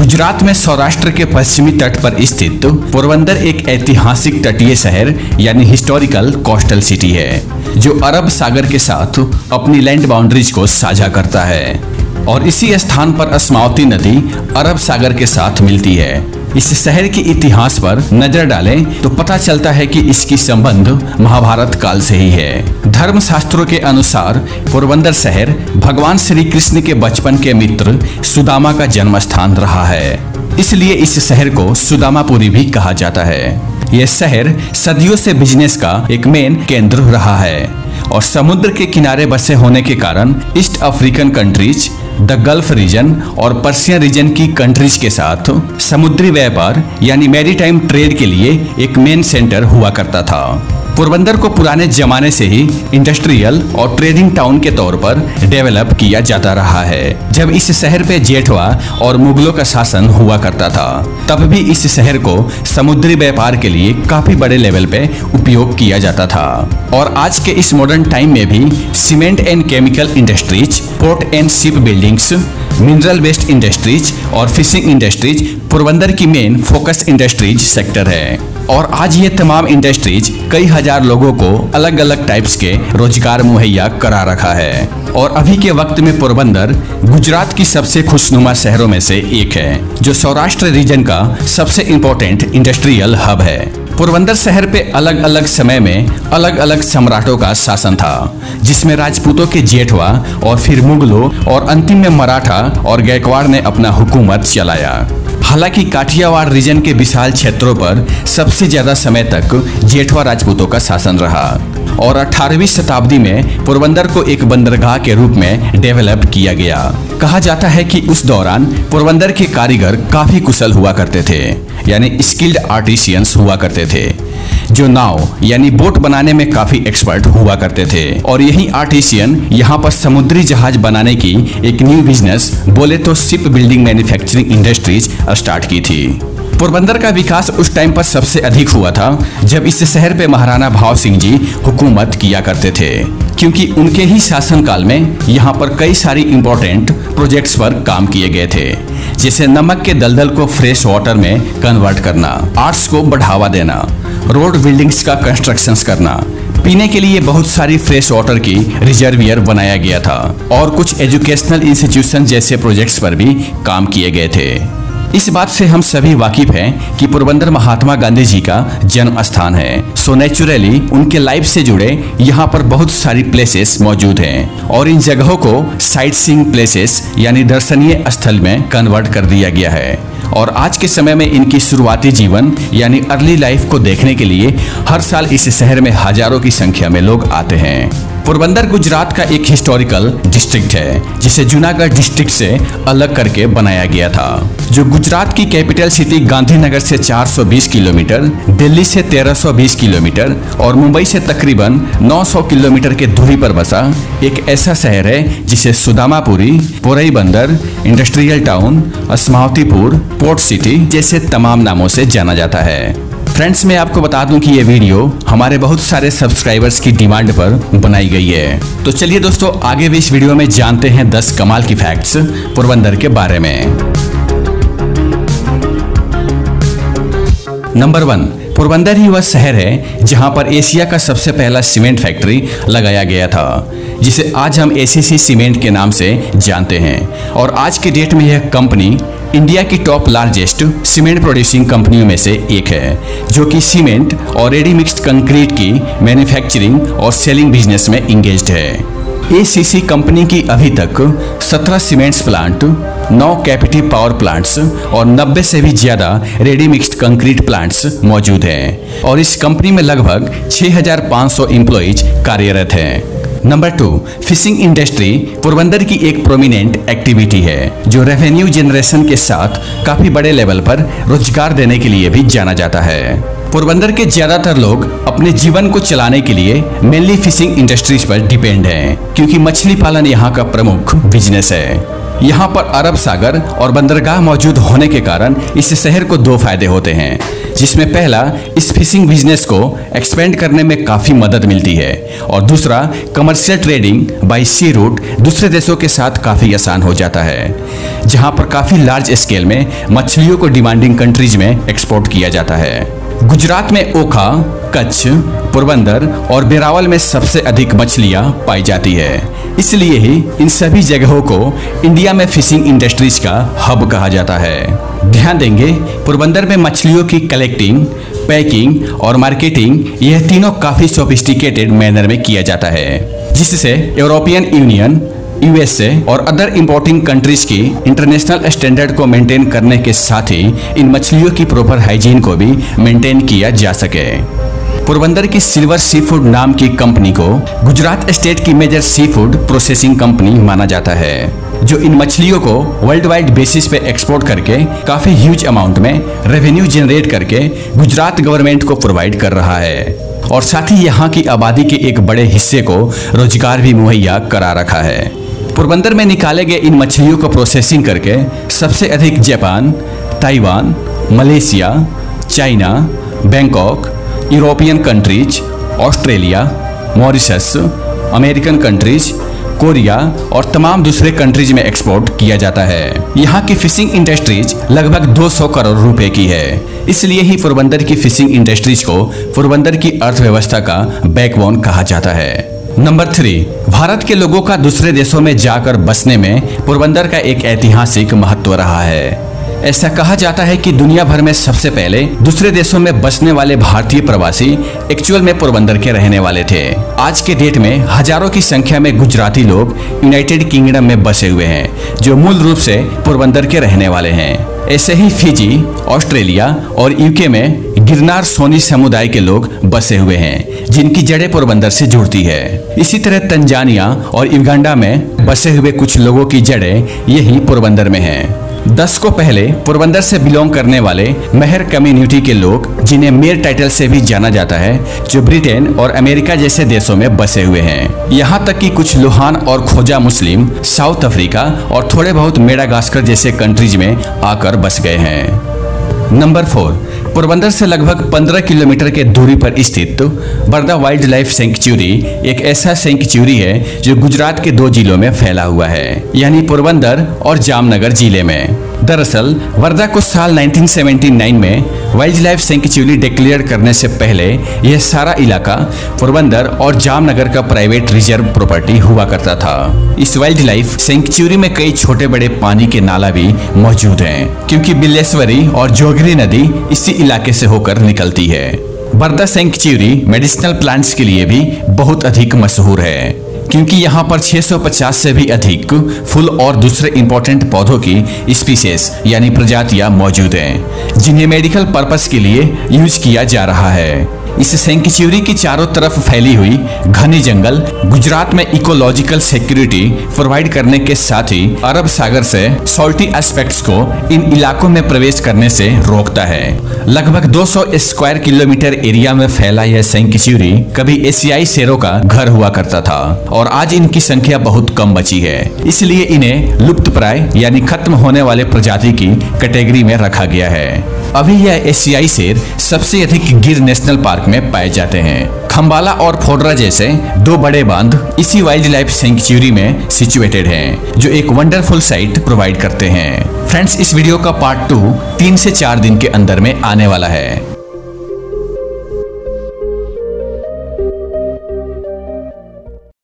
गुजरात में सौराष्ट्र के पश्चिमी तट पर स्थित पोरबंदर एक ऐतिहासिक तटीय शहर, यानी हिस्टोरिकल कोस्टल सिटी है, जो अरब सागर के साथ अपनी लैंड बाउंड्रीज को साझा करता है। और इसी स्थान पर अस्मावती नदी अरब सागर के साथ मिलती है। इस शहर के इतिहास पर नज़र डालें तो पता चलता है कि इसकी संबंध महाभारत काल से ही है। धर्म शास्त्रों के अनुसार पोरबंदर शहर भगवान श्री कृष्ण के बचपन के मित्र सुदामा का जन्म स्थान रहा है। इसलिए इस शहर को सुदामापुरी भी कहा जाता है। यह शहर सदियों से बिज़नेस का एक मेन केंद्र रहा है और समुद्र के किनारे बसे होने के कारण East African countries the Gulf region और पर्सियन रीजन की कंट्रीज़ के साथ समुद्री व्यापार, यानी मैरीटाइम ट्रेड के लिए एक मेन सेंटर हुआ करता था। पोरबंदर को पुराने जमाने से ही इंडस्ट्रियल और ट्रेडिंग टाउन के तौर पर डेवलप किया जाता रहा है। जब इस शहर पे जेठवा और मुगलों का शासन हुआ करता था, तब भी इस शहर को समुद्री व्यापार के लिए काफ़ी बड़े लेवल पे उपयोग किया जाता था। और आज के इस मॉडर्न टाइम में भी cement and chemical industries port and ship buildings mineral waste industries और फिशिंग इंडस्ट्रीज़ पोरबंदर की मेन फोकस इंडस्ट्रीज़ सेक्टर है। और आज ये तमाम इंडस्ट्रीज़ कई हज़ार लोगों को अलग अलग टाइप्स के रोज़गार मुहैया करा रखा है। और अभी के वक्त में पोरबंदर गुजरात की सबसे खुशनुमा शहरों में से एक है, जो सौराष्ट्र रीजन का सबसे इम्पोर्टेंट इंडस्ट्रियल हब है। पोरबंदर शहर पे अलग अलग समय में अलग अलग सम्राटों का शासन था, जिसमें राजपूतों के जेठवा और फिर मुगलों और अंतिम में मराठा और गायकवाड़ ने अपना हुकूमत चलाया। हालाँकि काठियावाड़ रीजन के विशाल क्षेत्रों पर सबसे ज़्यादा समय तक जेठवा राजपूतों का शासन रहा। और 18वीं शताब्दी में पोरबंदर को एक बंदरगाह के रूप में डेवलप किया गया। कहा जाता है कि उस दौरान पोरबंदर के कारीगर काफ़ी कुशल हुआ करते थे, यानी स्किल्ड आर्टिशियंस हुआ करते थे, जो नाव, यानी बोट बनाने में काफ़ी एक्सपर्ट हुआ करते थे। और यही आर्टिशियन यहाँ पर समुद्री जहाज़ बनाने की एक न्यू बिज़नेस बोले तो ship building manufacturing industries start की थी। पोरबंदर का विकास उस टाइम पर सबसे अधिक हुआ था, जब इस शहर पे महाराणा भाव सिंह जी हुकूमत किया करते थे। क्योंकि उनके ही शासनकाल में यहाँ पर कई सारी इम्पोर्टेंट प्रोजेक्ट्स पर काम किए गए थे जैसे नमक के दलदल को फ्रेश वाटर में कन्वर्ट करना आर्ट्स को बढ़ावा देना रोड बिल्डिंग्स का कंस्ट्रक्शन करना, पीने के लिए बहुत सारी फ्रेश वाटर की रिजर्वियर बनाया गया था, और कुछ एजुकेशनल इंस्टीट्यूशन जैसे प्रोजेक्ट्स पर भी काम किए गए थे। इस बात से हम सभी वाकिफ हैं कि पोरबंदर महात्मा गांधी जी का जन्म स्थान है। सो नेचुरली उनके लाइफ से जुड़े यहाँ पर बहुत सारी प्लेसेस मौजूद हैं और इन जगहों को साइट सीइंग प्लेसेस यानी दर्शनीय स्थल में कन्वर्ट कर दिया गया है। और आज के समय में इनकी शुरुआती जीवन यानी अर्ली लाइफ को देखने के लिए हर साल इस शहर में हज़ारों की संख्या में लोग आते हैं। पोरबंदर गुजरात का एक हिस्टोरिकल डिस्ट्रिक्ट है, जिसे जूनागढ़ डिस्ट्रिक्ट से अलग करके बनाया गया था, जो गुजरात की कैपिटल सिटी गांधीनगर से 420 किलोमीटर, दिल्ली से 1320 किलोमीटर और मुंबई से तकरीबन 900 किलोमीटर के दूरी पर बसा एक ऐसा शहर है, जिसे Sudamapuri Porai Bandar industrial town Asmavatipur port city जैसे तमाम नामों से जाना जाता है। फ्रेंड्स मैं आपको बता दूँ कि ये वीडियो हमारे बहुत सारे सब्सक्राइबर्स की डिमांड पर बनाई गई है। तो चलिए दोस्तों, आगे भी इस वीडियो में जानते हैं 10 कमाल की फैक्ट्स पोरबंदर के बारे में। नंबर वन पोरबंदर ही वह शहर है जहाँ पर एशिया का सबसे पहला सीमेंट फैक्ट्री लगाया गया था, जिसे आज हम एसीसी सीमेंट के नाम से जानते हैं। और आज के डेट में यह कंपनी इंडिया की टॉप लार्जेस्ट सीमेंट प्रोड्यूसिंग कंपनियों में से एक है, जो कि सीमेंट और रेडी मिक्स्ड कंक्रीट की मैन्युफैक्चरिंग और सेलिंग बिज़नेस में इंगेज है। एसीसी कंपनी की अभी तक 17 cements plant 9 captive power plants और 90 से भी ज़्यादा रेडी मिक्स्ड कंक्रीट प्लांट्स मौजूद हैं। और इस कंपनी में लगभग 6,500 एम्प्लॉइज कार्यरत हैं। Number two fishing industry Porbandar की एक प्रोमिनेंट एक्टिविटी है जो रेवेन्यू जनरेशन के साथ काफ़ी बड़े लेवल पर रोज़गार देने के लिए भी जाना जाता है। पोरबंदर के ज़्यादातर लोग अपने जीवन को चलाने के लिए मेनली फिशिंग इंडस्ट्रीज़ पर डिपेंड हैं क्योंकि मछली पालन यहाँ का प्रमुख बिज़नेस है। यहाँ पर अरब सागर और बंदरगाह मौजूद होने के कारण इस शहर को दो फ़ायदे होते हैं, जिसमें पहला, इस फिशिंग बिज़नेस को एक्सपेंड करने में काफ़ी मदद मिलती है, और दूसरा commercial trading by sea route दूसरे देशों के साथ काफ़ी आसान हो जाता है, जहाँ पर काफ़ी लार्ज स्केल में मछलियों को डिमांडिंग कंट्रीज़ में एक्सपोर्ट किया जाता है। गुजरात में ओखा, कच्छ, पोरबंदर और बेरावल में सबसे अधिक मछलियाँ पाई जाती है। इसलिए ही इन सभी जगहों को इंडिया में फिशिंग इंडस्ट्रीज़ का हब कहा जाता है। ध्यान देंगे, पोरबंदर में मछलियों की कलेक्टिंग, पैकिंग और मार्केटिंग यह तीनों काफ़ी सोफिस्टिकेटेड मैनर में किया जाता है, जिससे यूरोपियन यूनियन यूएसए और अदर इम्पोर्टिंग कंट्रीज़ की इंटरनेशनल स्टैंडर्ड को मेंटेन करने के साथ ही इन मछलियों की प्रॉपर हाइजीन को भी मेंटेन किया जा सके। पोरबंदर की सिल्वर सी फ़ूड नाम की कंपनी को गुजरात स्टेट की major sea food processing company माना जाता है, जो इन मछलियों को वर्ल्ड वाइड बेसिस पे एक्सपोर्ट करके काफ़ी ह्यूज अमाउंट में रेवेन्यू जनरेट करके गुजरात गवर्नमेंट को प्रोवाइड कर रहा है। और साथ ही यहाँ की आबादी के एक बड़े हिस्से को रोज़गार भी मुहैया करा रखा है। पोरबंदर में निकाले गए इन मछलियों को प्रोसेसिंग करके सबसे अधिक Japan, Taiwan, Malaysia, China, Bangkok, European countries Australia, Mauritius, American countries Korea और तमाम दूसरे कंट्रीज़ में एक्सपोर्ट किया जाता है। यहाँ की फिशिंग इंडस्ट्रीज़ लगभग 200 करोड़ रुपए की है। इसलिए ही पोरबंदर की फिशिंग इंडस्ट्रीज़ को पोरबंदर की अर्थव्यवस्था का बैकबोन कहा जाता है। नंबर थ्री भारत के लोगों का दूसरे देशों में जाकर बसने में पोरबंदर का एक ऐतिहासिक महत्व रहा है। ऐसा कहा जाता है कि दुनिया भर में सबसे पहले दूसरे देशों में बसने वाले भारतीय प्रवासी एक्चुअल में पोरबंदर के रहने वाले थे। आज के डेट में हज़ारों की संख्या में गुजराती लोग यूनाइटेड किंगडम में बसे हुए हैं, जो मूल रूप से पोरबंदर के रहने वाले हैं। ऐसे ही फिजी, ऑस्ट्रेलिया और यूके में गिरनार सोनी समुदाय के लोग बसे हुए हैं, जिनकी जड़ें पोरबंदर से जुड़ती है इसी तरह तंजानिया और युगांडा में बसे हुए कुछ लोगों की जड़ें यही पोरबंदर में हैं। दस को पहले पोरबंदर से बिलोंग करने वाले मेहर कम्युनिटी के लोग, जिन्हें मेयर टाइटल से भी जाना जाता है, जो ब्रिटेन और अमेरिका जैसे देशों में बसे हुए हैं। यहाँ तक कि कुछ लुहान और खोजा मुस्लिम, साउथ अफ्रीका और थोड़े बहुत मेडागास्कर जैसे कंट्रीज़ में आकर बस गए हैं। नंबर फोर, पोरबंदर से लगभग 15 किलोमीटर के दूरी पर स्थित बर्दा वाइल्ड लाइफ सेंचुरी एक ऐसा सेंचुरी है जो गुजरात के दो जिलों में फैला हुआ है, यानी पोरबंदर और जामनगर ज़िले में। दरअसल, वर्धा को साल 1979 में वाइल्ड लाइफ सेंचुरी डिक्लेयर करने से पहले यह सारा इलाका पोरबंदर और जामनगर का प्राइवेट रिज़र्व प्रॉपर्टी हुआ करता था। इस वाइल्ड लाइफ सेंचुरी में कई छोटे बड़े पानी के नाला भी मौजूद हैं, क्योंकि बिल्लेश्वरी और जोगरी नदी इसी इलाके से होकर निकलती है। बर्दा सेंचुरी मेडिसिनल प्लांट्स के लिए भी बहुत अधिक मशहूर है। क्योंकि यहाँ पर 650 से भी अधिक फूल और दूसरे इम्पोर्टेंट पौधों की स्पीसीज यानी प्रजातियाँ मौजूद हैं, जिन्हें मेडिकल पर्पस के लिए यूज़ किया जा रहा है। इस सेंचुरी की चारों तरफ़ फैली हुई घने जंगल गुजरात में इकोलॉजिकल सिक्योरिटी प्रोवाइड करने के साथ ही अरब सागर से सॉल्टी एस्पेक्ट्स को इन इलाकों में प्रवेश करने से रोकता है। लगभग 200 स्क्वायर किलोमीटर एरिया में फैला यह सेंचुरी कभी एशियाई शेरों का घर हुआ करता था और आज इनकी संख्या बहुत कम बची है। इसलिए इन्हें लुप्त प्राय यानी खत्म होने वाले प्रजाति की कैटेगरी में रखा गया है। अभी यह एशियाई शेर सबसे अधिक गिर नेशनल पार्क में पाए जाते हैं। खम्बाला और फोडरा जैसे दो बड़े बाँध इसी वाइल्ड लाइफ सेंचुरी में सिचुएटेड हैं, जो एक वंडरफुल साइट प्रोवाइड करते हैं। फ्रेंड्स इस वीडियो का पार्ट टू तीन से चार दिन के अंदर में आने वाला है।